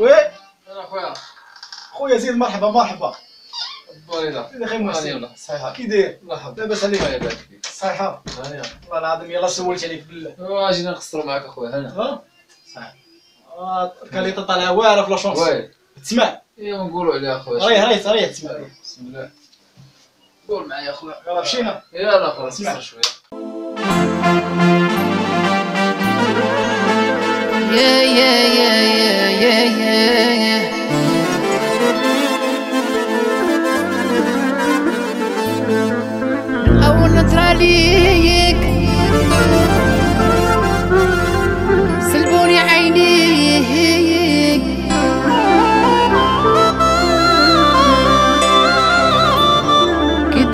oui؟ أنا خويا خويا زيد مرحبا مرحبا. باريلا زيد أخي محسن صحيحه كي داير؟ مرحبا. لاباس عليك. الله يبارك فيك. صحيحه والله العظيم يلا سولت عليك بالله. واجينا نقصروا معاك أخويا هنا ها؟ صح آه، ال qualité طالعه واعرة في la chance oui. تسمع. ايوا نقولوا عليها أخويا. ريح ريح ريح تسمع. بسم الله. قول معايا أخويا. يلا مشينا. يلا أخويا اسمع. شوية. Yeah, yeah, yeah, yeah,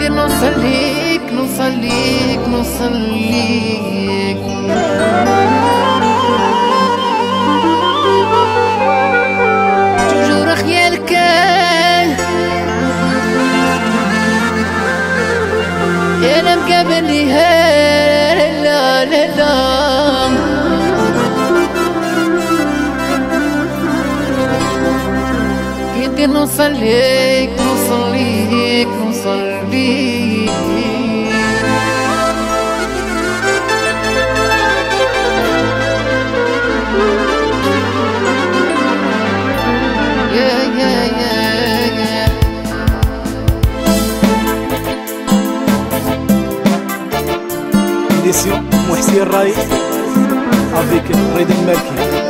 كي دير نوصل ليك نوصل ليك نوصل ليك توجور خيالك. يا أنا مقابل لي لا لا لا. كي Yeah, yeah, yeah, yeah. édition محسن الرايس avec رضا المالكي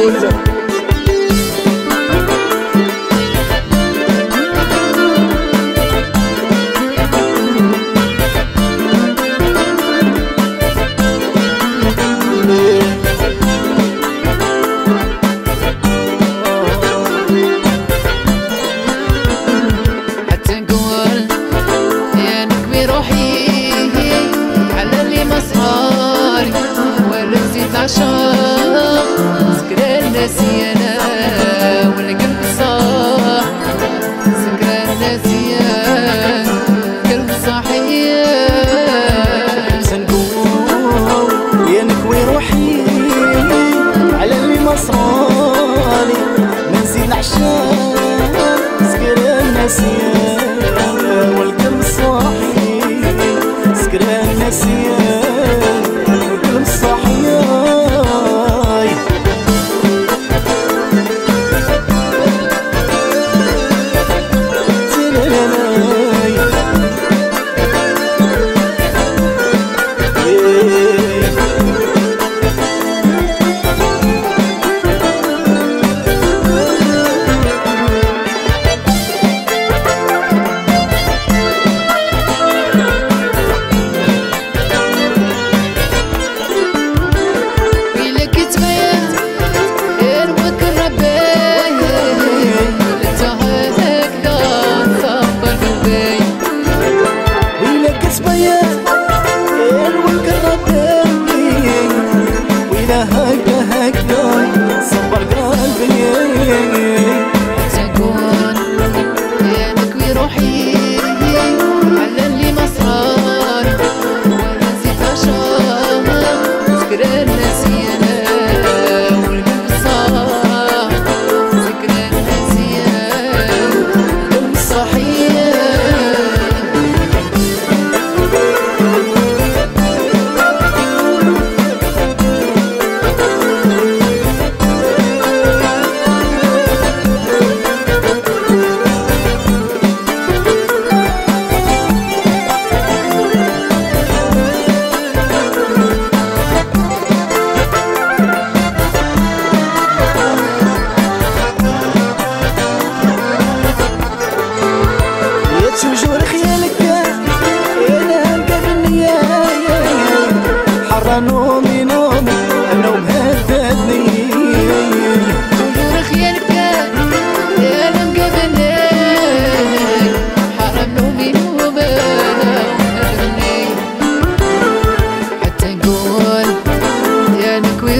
Jesus.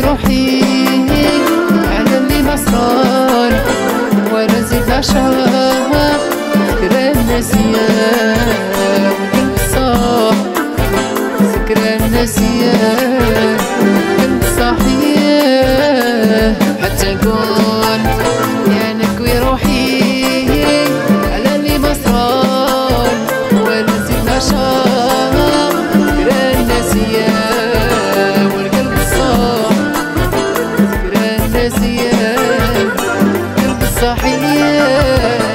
روحي على اللي ما صار ورزق عشاق ذكرى الناسية وقلب صاح ذكرى الناسية زياد قلب الصحيح